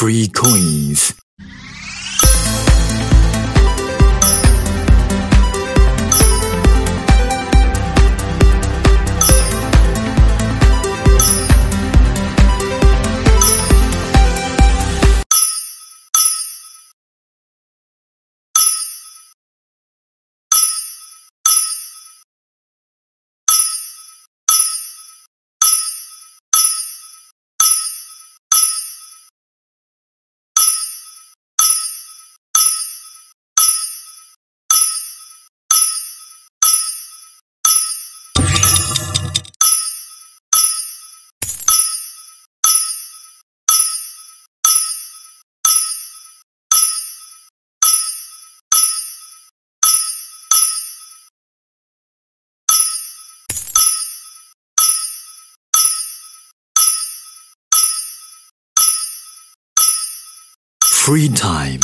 Free coins. Free time.